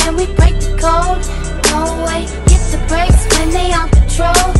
Can we break the code? No way, hit the brakes when they on patrol